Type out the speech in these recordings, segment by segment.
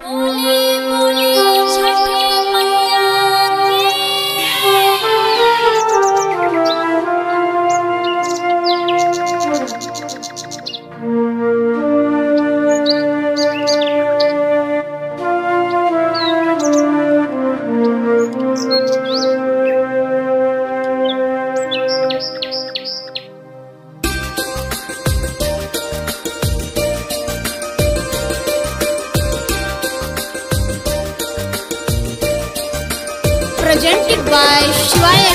福利 Shivaya.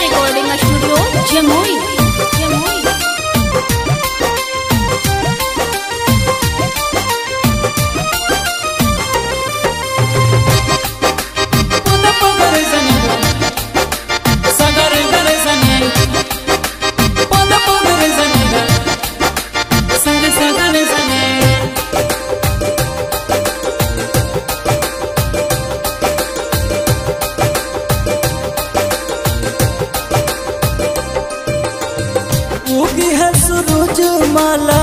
ना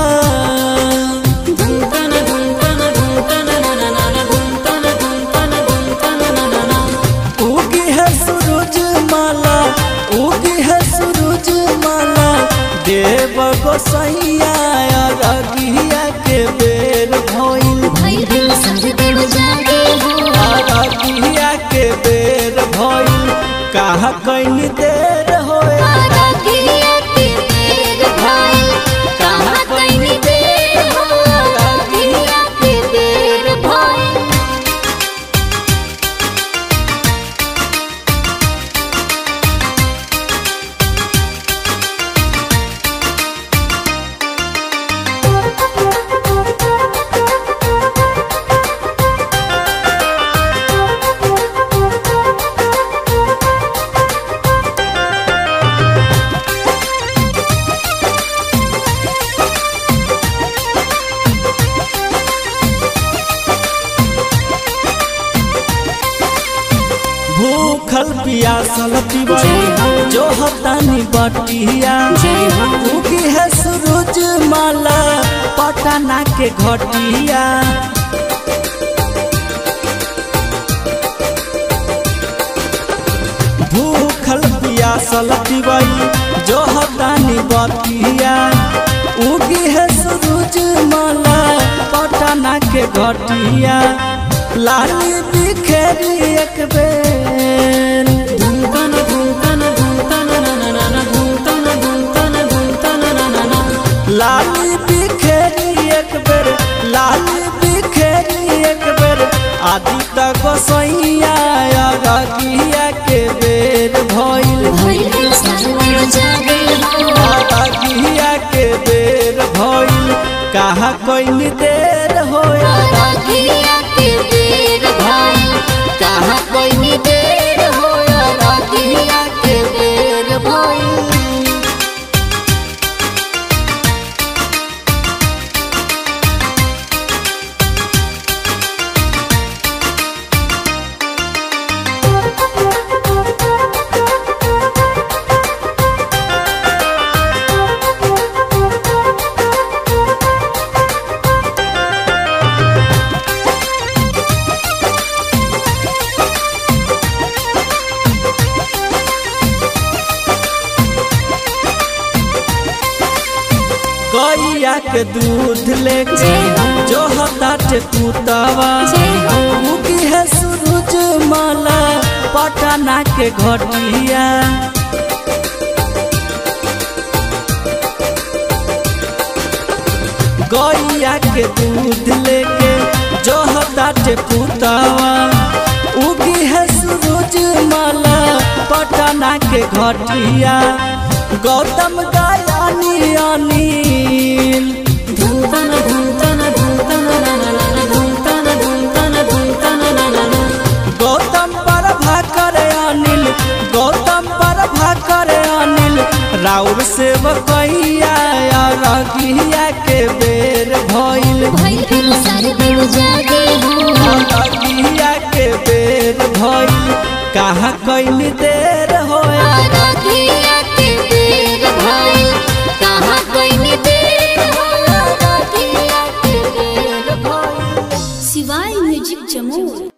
उगी है माला के के देर पिबई। जो हतानी बटिया उगी है सूरज माला पटना के घटिया। भूखल पियासल पिबई जो हतानी बटिया उगी है सूरज माला पटना के घटिया। लाली बिखेरी एक बेर। आदि तक गोसैया रगिया के बेर भइल। रगिया के बेर भइल। कहा कोई देर होया? आराधिया गैया के दूध लेके जो हताटे पुतवा उगी है सूरज माला पटना के घटिया। गैया के दूध लेके जो हताटे पुतवा उगी है सूरज माला पटना के घटिया। गौतम गायानी अनिल धूमताना धूमताना धूमताना ना ना ना ना धूमताना धूमताना धूमताना ना ना ना गौतम पर भाकर अनिल गौतम पर भाकर अनिल। राउर सेवकैया रगिया के बेर भइल। जागे रगिया के बेर भइल। कहा कैनी देर? 这个节目